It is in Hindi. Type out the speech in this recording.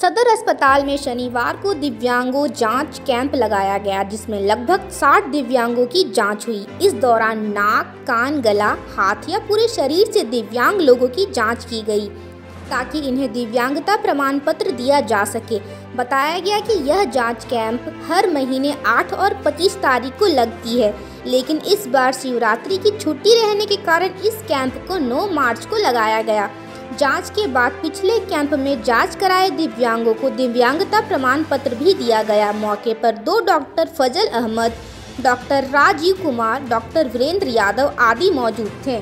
सदर अस्पताल में शनिवार को दिव्यांगों जाँच कैंप लगाया गया, जिसमें लगभग 60 दिव्यांगों की जाँच हुई। इस दौरान नाक, कान, गला, हाथ या पूरे शरीर से दिव्यांग लोगों की जाँच की गई, ताकि इन्हें दिव्यांगता प्रमाण पत्र दिया जा सके। बताया गया कि यह जाँच कैंप हर महीने 8 और 25 तारीख को लगती है, लेकिन इस बार शिवरात्रि की छुट्टी रहने के कारण इस कैंप को 9 मार्च को लगाया गया। जाँच के बाद पिछले कैंप में जाँच कराए दिव्यांगों को दिव्यांगता प्रमाण पत्र भी दिया गया। मौके पर दो doctor Fazal Ahmad, doctor Rajiv Kumar, doctor Virendra Yadav आदि मौजूद थे।